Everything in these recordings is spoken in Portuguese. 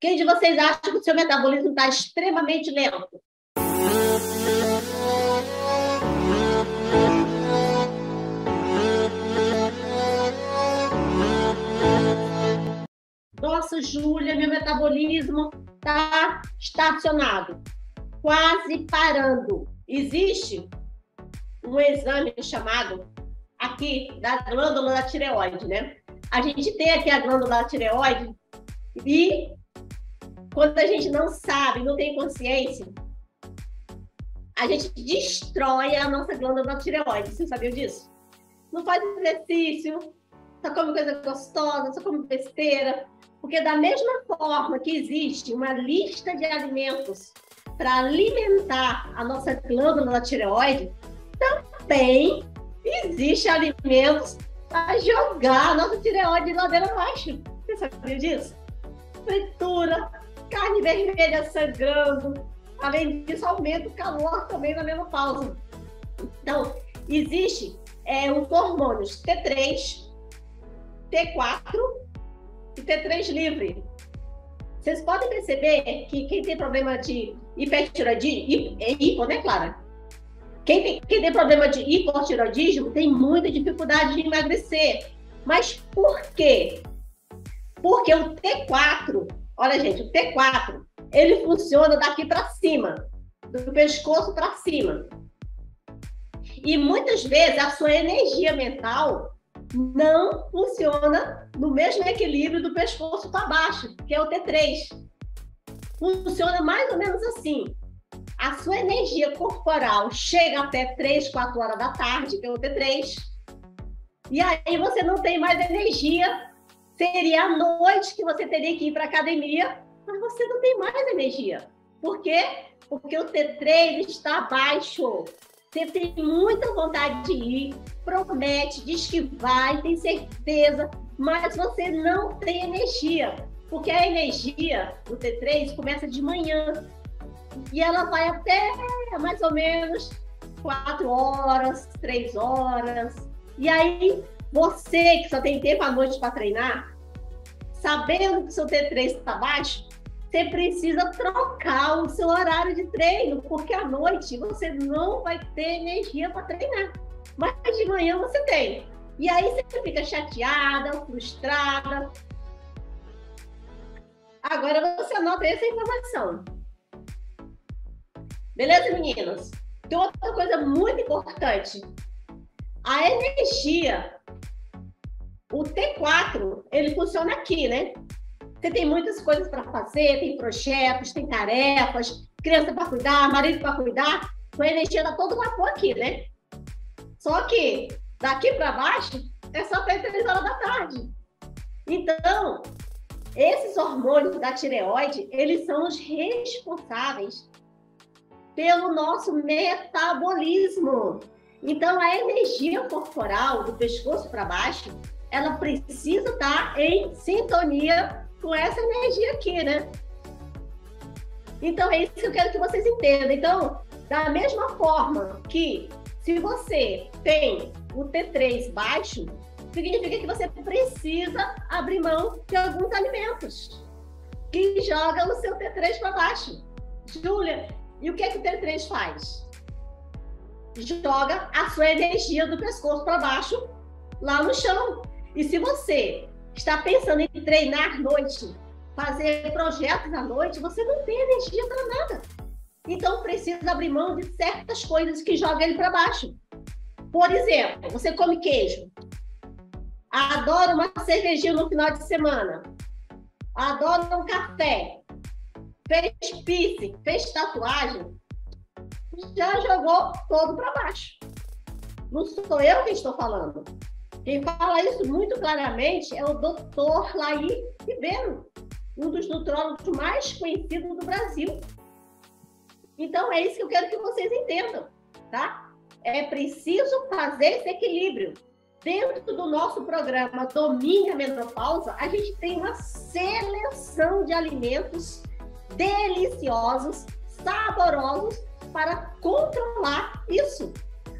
Quem de vocês acha que o seu metabolismo está extremamente lento? Nossa, Júlia, meu metabolismo está estacionado, quase parando. Existe um exame chamado aqui da glândula da tireoide, né? A gente tem aqui a glândula da tireoide e quando a gente não sabe, não tem consciência, a gente destrói a nossa glândula da tireoide. Você sabia disso? Não faz exercício, só come coisa gostosa, só come besteira. Porque da mesma forma que existe uma lista de alimentos para alimentar a nossa glândula da tireoide, também existe alimentos para jogar a nossa tireoide de ladeira abaixo. Você sabia disso? Fritura, carne vermelha sangrando. Além disso, aumenta o calor também na menopausa. Então, existe é, os hormônios T3, T4 e T3 livre. Vocês podem perceber que quem tem problema de hipertiroidismo, é hipo, né, Clara? Quem tem, quem tem problema de hipotiroidismo tem muita dificuldade de emagrecer. Mas por quê? Porque o T4, olha gente, o T4, ele funciona daqui para cima, do pescoço para cima. E muitas vezes a sua energia mental não funciona no mesmo equilíbrio do pescoço para baixo, que é o T3. Funciona mais ou menos assim. A sua energia corporal chega até 3, 4 horas da tarde, que é o T3. E aí você não tem mais energia. Seria à noite que você teria que ir para academia, mas você não tem mais energia. Por quê? Porque o T3 está baixo. Você tem muita vontade de ir, promete, diz que vai, tem certeza, mas você não tem energia. Porque a energia do T3 começa de manhã e ela vai até mais ou menos quatro horas, três horas. E aí, você que só tem tempo à noite para treinar, sabendo que o seu T3 está baixo, você precisa trocar o seu horário de treino, porque à noite você não vai ter energia para treinar. Mas de manhã você tem. E aí você fica chateada, frustrada. Agora você anota essa informação. Beleza, meninos? Tem outra coisa muito importante. A energia, o T4, ele funciona aqui, né? Você tem muitas coisas para fazer, tem projetos, tem tarefas, criança para cuidar, marido para cuidar, sua energia dá todo vapor aqui, né? Só que daqui para baixo é só até 3 horas da tarde. Então, esses hormônios da tireoide, eles são os responsáveis pelo nosso metabolismo. Então, a energia corporal do pescoço para baixo, ela precisa estar em sintonia com essa energia aqui, né? Então, é isso que eu quero que vocês entendam. Então, da mesma forma que se você tem o T3 baixo, significa que você precisa abrir mão de alguns alimentos que jogam o seu T3 para baixo. Júlia, e o que, é que o T3 faz? Joga a sua energia do pescoço para baixo lá no chão. E se você está pensando em treinar à noite, fazer projetos à noite, você não tem energia para nada. Então precisa abrir mão de certas coisas que jogam ele para baixo. Por exemplo, você come queijo. Adora uma cervejinha no final de semana. Adora um café. Fez piercing, fez tatuagem. Já jogou todo para baixo. Não sou eu que estou falando. Quem fala isso muito claramente é o doutor Laí Ribeiro, um dos nutrólogos mais conhecidos do Brasil. Então, é isso que eu quero que vocês entendam, tá? É preciso fazer esse equilíbrio. Dentro do nosso programa Domínio a Menopausa, a gente tem uma seleção de alimentos deliciosos, saborosos, para controlar isso.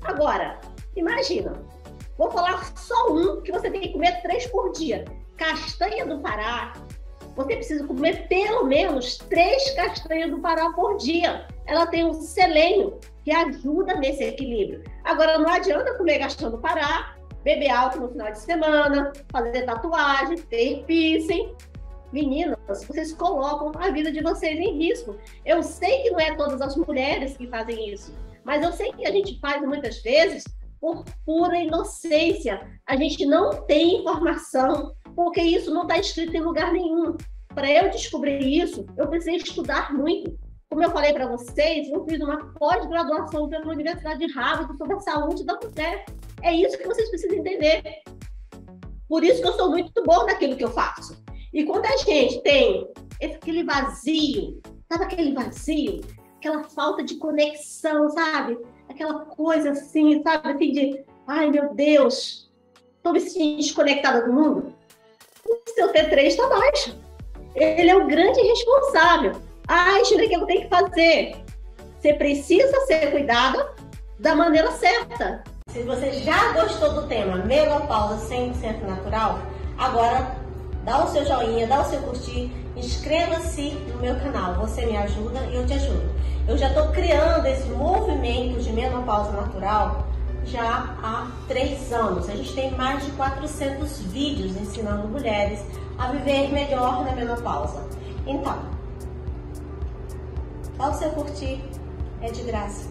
Agora, imagina, Vou falar só um que você tem que comer três por dia. Castanha do Pará, você precisa comer pelo menos três castanhas do Pará por dia. Ela tem um selênio que ajuda nesse equilíbrio. Agora, não adianta comer castanha do Pará, beber álcool no final de semana, fazer tatuagem, ter piercing. Meninas, vocês colocam a vida de vocês em risco. Eu sei que não é todas as mulheres que fazem isso, mas eu sei que a gente faz muitas vezes por pura inocência. A gente não tem informação, porque isso não está escrito em lugar nenhum. Para eu descobrir isso, eu precisei estudar muito. Como eu falei para vocês, eu fiz uma pós-graduação pela Universidade de Harvard sobre a saúde da mulher. É isso que vocês precisam entender. Por isso que eu sou muito boa naquilo que eu faço. E quando a gente tem aquele vazio, sabe aquele vazio? Aquela falta de conexão, sabe? Aquela coisa assim, sabe? Assim de, ai meu Deus, estou me sentindo desconectada do mundo. O seu T3 está baixo. Ele é o grande responsável. Ai, Chile, o que eu tenho que fazer? Você precisa ser cuidada da maneira certa. Se você já gostou do tema menopausa 100% natural, agora dá o seu joinha, dá o seu curtir, inscreva-se no meu canal. Você me ajuda e eu te ajudo. Eu já estou criando esse movimento de menopausa natural já há três anos. A gente tem mais de 400 vídeos ensinando mulheres a viver melhor na menopausa. Então, dá o seu curtir, é de graça.